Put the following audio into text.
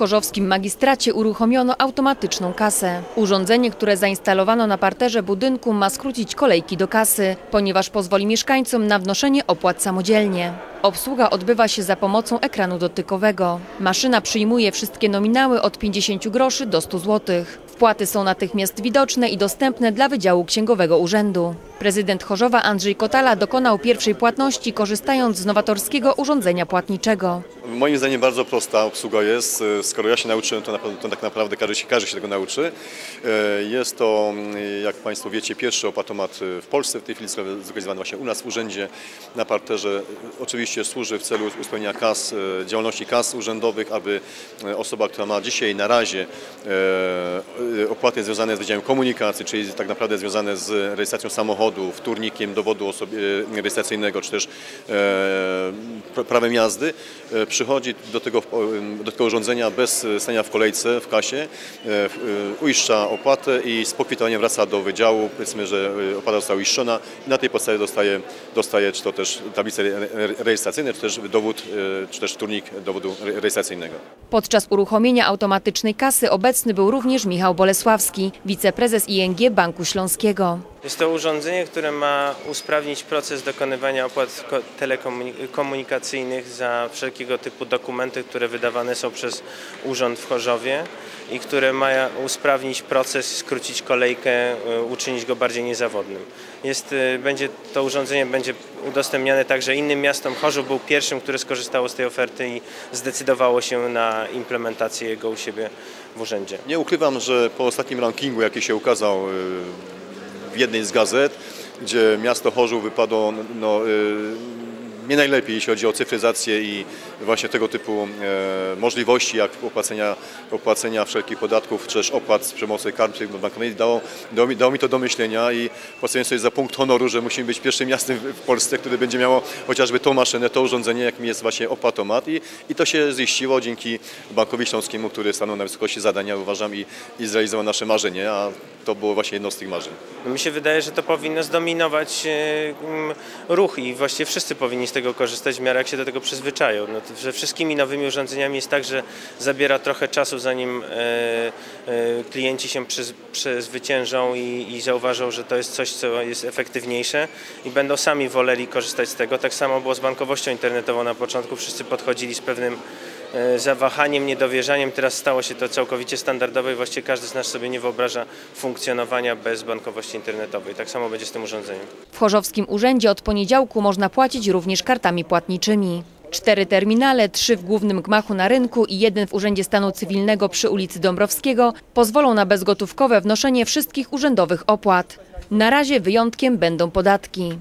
chorzowskim magistracie uruchomiono automatyczną kasę. Urządzenie, które zainstalowano na parterze budynku ma skrócić kolejki do kasy, ponieważ pozwoli mieszkańcom na wnoszenie opłat samodzielnie. Obsługa odbywa się za pomocą ekranu dotykowego. Maszyna przyjmuje wszystkie nominały od 50 groszy do 100 zł. Wpłaty są natychmiast widoczne i dostępne dla Wydziału Księgowego Urzędu. Prezydent Chorzowa Andrzej Kotala dokonał pierwszej płatności korzystając z nowatorskiego urządzenia płatniczego. Moim zdaniem bardzo prosta obsługa jest. Skoro ja się nauczyłem, to, na, to tak naprawdę każdy się, każdy się tego nauczy. E, Jest to, jak Państwo wiecie, pierwszy opatomat w Polsce w tej chwili zlokalizowany właśnie u nas w urzędzie na parterze. Oczywiście służy w celu usprawnienia kas, e, działalności kas urzędowych, aby e, osoba, która ma dzisiaj na razie e, opłaty związane z Wydziałem Komunikacji, czyli tak naprawdę związane z rejestracją samochodu, wtórnikiem dowodu e, rejestracyjnego, czy też e, prawem jazdy, e, przychodzi do tego, do tego urządzenia bez stania w kolejce w kasie, e, e, uiszcza opłatę i z pokwitowaniem wraca do wydziału, powiedzmy, że e, opłata została uiszczona i na tej podstawie dostaje, dostaje czy to też tablice re- re- rejestracyjne, czy też dowód, e, czy też wtórnik dowodu re- rejestracyjnego. Podczas uruchomienia automatycznej kasy obecny był również Michał Bolesławski, wiceprezes ING Banku Śląskiego. Jest to urządzenie, które ma usprawnić proces dokonywania opłat ko- telekomunikacyjnych za wszelkiego typu dokumenty, które wydawane są przez urząd w Chorzowie i które ma usprawnić proces, skrócić kolejkę, y, uczynić go bardziej niezawodnym. Jest, y, będzie, to urządzenie będzie udostępniane także innym miastom. Chorzów był pierwszym, które skorzystało z tej oferty i zdecydowało się na implementację jego u siebie w urzędzie. Nie ukrywam, że po ostatnim rankingu, jaki się ukazał y, w jednej z gazet, gdzie miasto Chorzów wypadło no, y, nie najlepiej, jeśli chodzi o cyfryzację i właśnie tego typu e, możliwości, jak opłacenia, opłacenia wszelkich podatków, czy też opłat z pomocy kart bankowej, dało, dało, mi, dało mi to do myślenia i postawiłem sobie za punkt honoru, że musimy być pierwszym miastem w Polsce, które będzie miało chociażby tą maszynę, to urządzenie, jakim jest właśnie opłatomat i, i to się ziściło dzięki Bankowi Śląskiemu, który stanął na wysokości zadania, uważam, i, i zrealizował nasze marzenie, a to było właśnie jedno z tych marzeń. Mi się wydaje, że to powinno zdominować e, mm, ruch i właściwie wszyscy powinni z tego korzystać w miarę jak się do tego przyzwyczają. No, że wszystkimi nowymi urządzeniami jest tak, że zabiera trochę czasu zanim e, e, klienci się przezwyciężą i, i zauważą, że to jest coś, co jest efektywniejsze i będą sami woleli korzystać z tego. Tak samo było z bankowością internetową na początku. Wszyscy podchodzili z pewnym zawahaniem, niedowierzaniem. Teraz stało się to całkowicie standardowe i właściwie każdy z nas sobie nie wyobraża funkcjonowania bez bankowości internetowej. Tak samo będzie z tym urządzeniem. W Chorzowskim Urzędzie od poniedziałku można płacić również kartami płatniczymi. Cztery terminale, trzy w głównym gmachu na rynku i jeden w Urzędzie Stanu Cywilnego przy ulicy Dąbrowskiego pozwolą na bezgotówkowe wnoszenie wszystkich urzędowych opłat. Na razie wyjątkiem będą podatki.